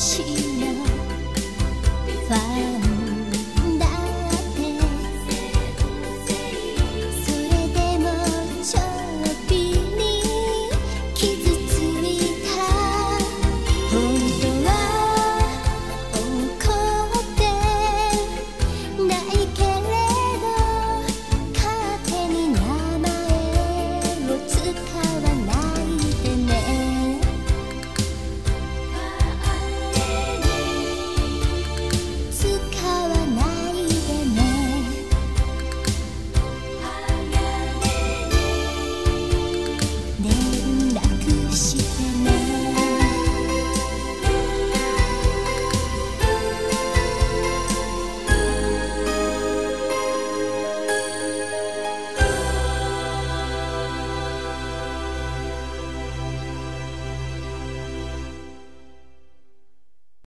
轻